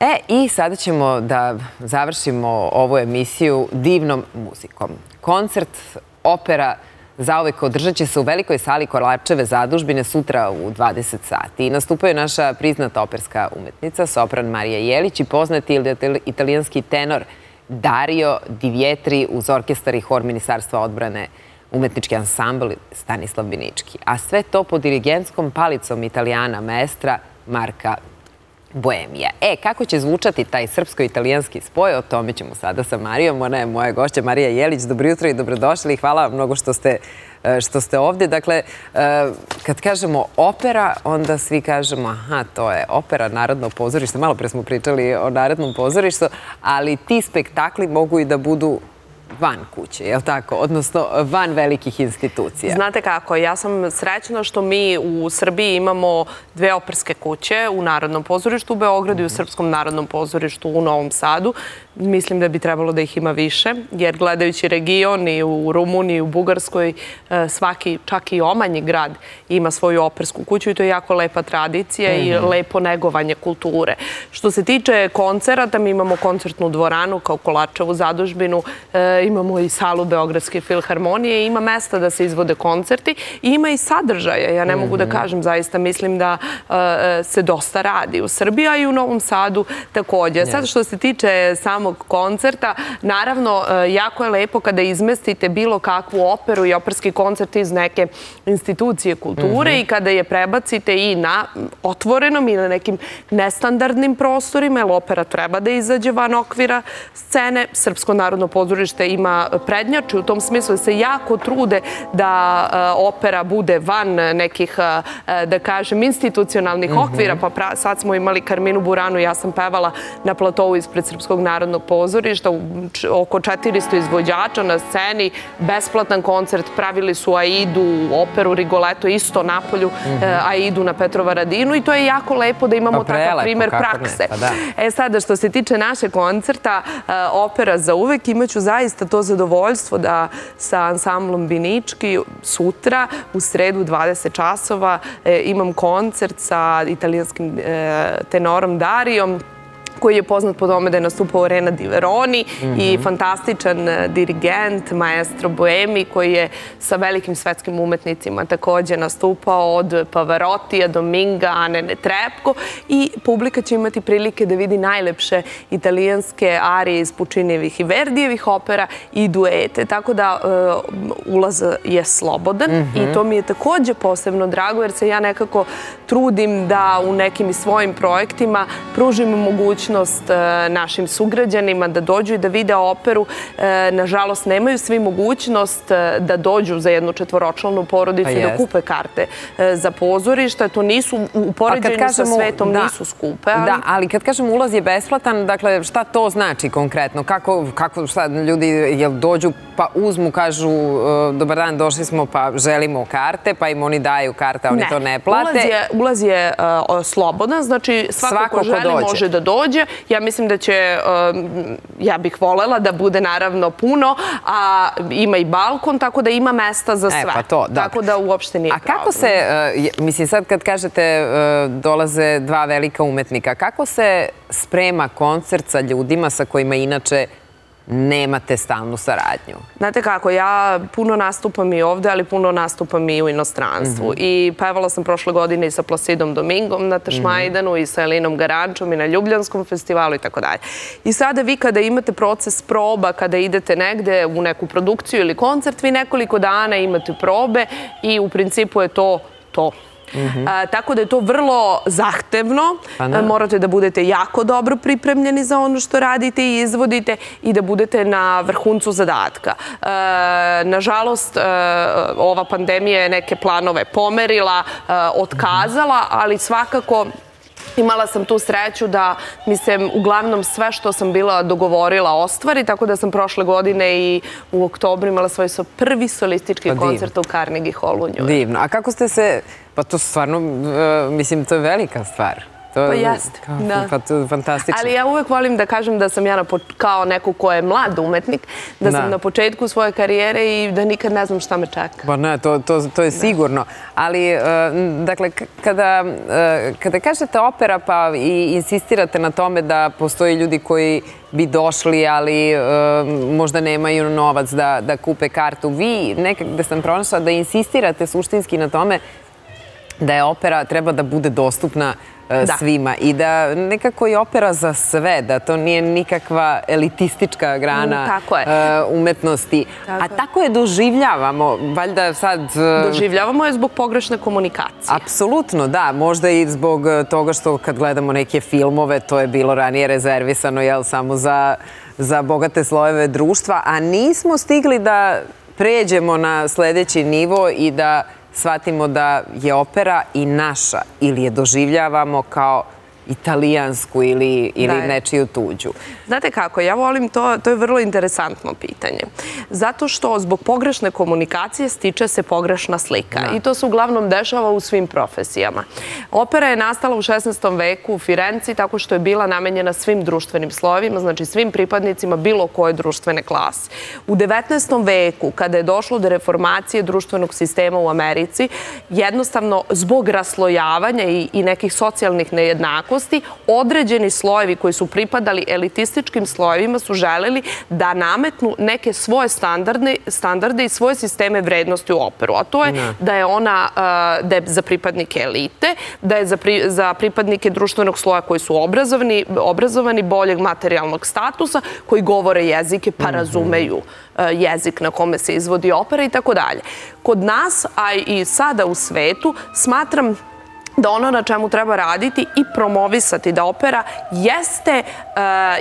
E, i sada ćemo da završimo ovu emisiju divnom muzikom. Koncert opera zaovek održat će se u velikoj sali Korlačeve zadužbine sutra u 20 sati. I nastupaju naša priznata operska umetnica, sopran Marija Jelić i poznati italijanski tenor Dario Divjetri uz orkestar i hor Ministarstva odbrane umetnički ansambl Stanislav Binički. A sve to pod dirigenskom palicom italijana maestra Marka Boemija. E, kako će zvučati taj srpsko-italijanski spoj, o tome ćemo sada sa Marijom. Ona je moja gošća Marija Jelić. Dobro jutro i dobrodošli. Hvala vam mnogo što ste e, što ste ovdje. Dakle, e, kad kažemo opera, onda svi kažemo, aha, to je opera, narodno pozorište. Malo pre smo pričali o narodnom pozorištu, ali ti spektakli mogu i da budu van kuće, je li tako? Odnosno, van velikih institucija. Znate kako, ja sam srećna što mi u Srbiji imamo dve operske kuće u Narodnom pozorištu u Beogradu i u Srpskom Narodnom pozorištu u Novom Sadu. Mislim da bi trebalo da ih ima više, jer gledajući region i u Rumuniji, u Bugarskoj, e, svaki, čak i omanji grad ima svoju opersku kuću i to je jako lepa tradicija i mhm. lepo negovanje kulture. Što se tiče koncerata, mi imamo koncertnu dvoranu kao Kolačevu zadužbinu, e, imamo i salu Beogradske filharmonije, ima mesta da se izvode koncerti i ima i sadržaja. Ja ne mogu da mhm. kažem, zaista mislim da e, se dosta radi u Srbiji, a i u Novom Sadu također. Sad što se tiče samo samog koncerta. Naravno, e, jako je lepo kada izmestite bilo kakvu operu i operski koncert iz neke institucije kulture mhm. i kada je prebacite i na otvorenom i na nekim nestandardnim prostorima, jer opera treba da izađe van okvira scene. Srpsko narodno pozorište ima prednjači u tom smislu se jako trude da e, opera bude van nekih, e, da kažem, institucionalnih mhm. okvira. Pa sad smo imali Karminu Buranu, ja sam pevala na platovu ispred Srpskog narodnog narodnog pozorišta, oko 400 izvođača na sceni, besplatan koncert, pravili su Aidu, operu Rigoleto, isto na polju, mhm. eh, Aidu na Petrova Radinu i to je jako lepo da imamo pa takav primjer prakse. Pa e sada, što se tiče naše koncerta, eh, opera za uvek, imaću zaista to zadovoljstvo da sa ansamblom Binički sutra u sredu 20 časova eh, imam koncert sa italijanskim tenorom Darijom, koji je poznat po tome da je nastupao Rena Di Veroni i mhm. fantastičan eh, dirigent, maestro Boemi, koji je sa velikim svetskim umetnicima također nastupao od Pavarotija, Dominga, Anene Trepko i publika će imati prilike da vidi najlepše italijanske arije iz Pučinjevih i Verdijevih opera i duete. Tako da eh, ulaz je slobodan i mhm. to mi je također posebno drago jer se ja nekako trudim da u nekim svojim projektima pružim mogućnost mogućnost e, našim sugrađanima da dođu i da vide operu. E, nažalost, nemaju svi mogućnost e, da dođu za jednu četvoročlanu porodicu i pa da kupe karte za pozorište. To nisu u poređenju sa svetom, nisu skupe. Da, ali kad kažem ulaz je besplatan, dakle, šta to znači konkretno? Kako ljudi dođu pa uzmu, kažu, dobar dan, došli smo pa želimo karte, pa im oni daju karte, a oni to ne plate? Ne, ulaz je slobodan, znači svako ko želi može da dođe. Ja mislim da će, um, ja bih volela da bude naravno puno, a ima i balkon, tako da ima mesta za e, sve. Pa tako da uopšte nije problem. A kako se, uh, mislim sad kad kažete uh, dolaze dva velika umetnika, kako se sprema koncert sa ljudima sa kojima inače nemate stalnu saradnju? Znate kako, ja puno nastupam i ovde, ali puno nastupam i u inostranstvu. Mhm. I pevala sam prošle godine i sa Placidom Domingom na Tešmajdanu i sa Elinom Garančom i na Ljubljanskom festivalu i tako dalje. I sada vi kada imate proces proba, kada idete negde u neku produkciju ili koncert, vi nekoliko dana imate probe i u principu je to to. Tako da je to vrlo zahtevno. Pa morate da budete jako dobro pripremljeni za ono što radite i izvodite i da budete na vrhuncu zadatka. Nažalost, ova pandemija je neke planove pomerila, otkazala, ali svakako Imala sam tu sreću da mi se uglavnom sve što sam bila dogovorila ostvari, tako da sam prošle godine i u oktobru imala svoj prvi solistički pa koncert u Carnegie Hallu. Divno. A kako ste se... Pa to stvarno, e, mislim, to je velika stvar. Pa jeste, da. Pa to je fantastično. Ali ja uvek volim da kažem da sam ja kao neko ko je mlad umetnik, da sam na početku svoje karijere i da nikad ne znam šta me čeka. Pa ne, to je sigurno. Ali, e, dakle, kada kažete opera pa i insistirate na tome da postoji ljudi koji bi došli, ali e, možda nemaju novac da kupe kartu, vi nekak da sam pronašla da insistirate suštinski na tome da je opera treba da bude dostupna e, svima i da nekako je opera za sve, da to nije nikakva elitistička grana mm, e, umetnosti. A tako je doživljavamo, valjda sad... E, doživljavamo je zbog pogrešne komunikacije. Apsolutno, da. Možda i zbog toga što kad gledamo neke filmove, to je bilo ranije rezervisano, jel, samo za bogate slojeve društva, a nismo stigli da pređemo na sledeći nivo i da shvatimo da je opera i naša ili je doživljavamo kao italijansku ili nečiju tuđu. Znate kako, ja volim to, to je vrlo interesantno pitanje. Zato što zbog pogrešne komunikacije stiče se pogrešna slika. I to se uglavnom dešava u svim profesijama. Opera je nastala u 16. veku u Firenci tako što je bila namenjena svim društvenim slojevima, znači svim pripadnicima bilo koje društvene klase. U 19. veku, kada je došlo do reformacije društvenog sistema u Americi, jednostavno zbog raslojavanja i nekih socijalnih nejednakosti, određeni slojevi koji su pripadali elitističkim slojevima su želeli da nametnu neke svoje standarde i svoje sisteme vrednosti u operu. A to je da je ona za pripadnike elite, da je za pripadnike društvenog sloja koji su obrazovani boljeg materijalnog statusa, koji govore jezike pa mhm. razumeju jezik na kome se izvodi opera i tako dalje. Kod nas, a i sada u svetu, smatram da ono na čemu treba raditi i promovisati da opera jeste e,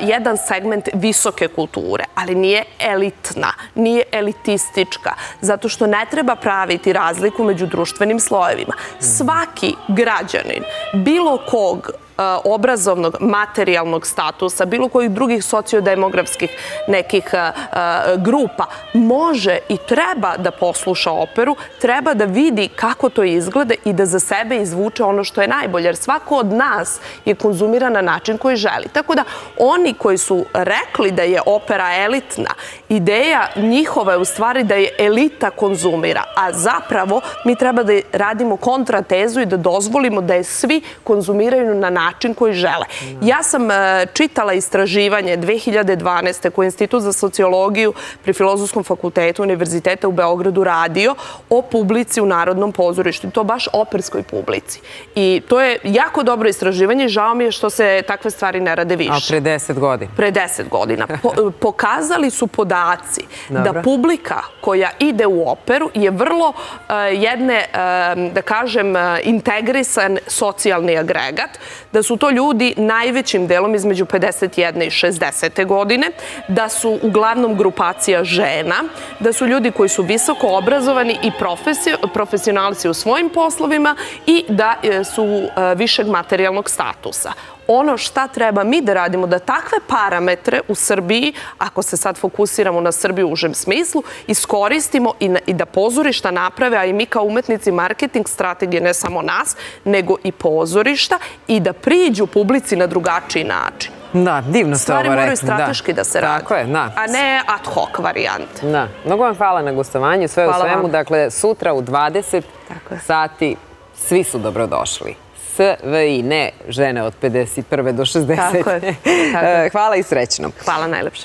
jedan segment visoke kulture, ali nije elitna, nije elitistička, zato što ne treba praviti razliku među društvenim slojevima. Svaki građanin bilo kog Eh, obrazovnog, materijalnog statusa, bilo kojih drugih sociodemografskih nekih eh, eh, grupa, može i treba da posluša operu, treba da vidi kako to izgleda i da za sebe izvuče ono što je najbolje, jer svako od nas je konzumira na način koji želi. Tako da oni koji su rekli da je opera elitna, ideja njihova je u stvari da je elita konzumira, a zapravo mi treba da radimo kontratezu i da dozvolimo da je svi konzumiraju na način način koji žele. Ja sam e, čitala istraživanje 2012. koje je Institut za sociologiju pri Filozofskom fakultetu Univerziteta u Beogradu radio o publici u Narodnom pozorištu. To baš operskoj publici. I to je jako dobro istraživanje. Žao mi je što se takve stvari ne rade više. A pre deset godina? Pre deset godina. Pokazali su podaci da publika koja ide u operu je vrlo e, jedne, e, da kažem, integrisan socijalni agregat, da su to ljudi najvećim delom između 51. i 60. godine, da su uglavnom grupacija žena, da su ljudi koji su visoko obrazovani i profesionalci u svojim poslovima i da e, su e, višeg materijalnog statusa ono šta treba mi da radimo, da takve parametre u Srbiji, ako se sad fokusiramo na Srbiju u užem smislu, iskoristimo i da pozorišta naprave, a i mi kao umetnici marketing strategije, ne samo nas, nego i pozorišta i da priđu publici na drugačiji način. Da, divno ste ovo rekli. Stvari moraju strateški da se radi. Tako je, da. A ne ad hoc varijante. Da. Mnogo vam hvala na gostovanju, sve u svemu. Dakle, sutra u 20 sati svi su dobrodošli. SVI, ne žene od 51. do 60. Tako je. Hvala i srećno. Hvala najlepše.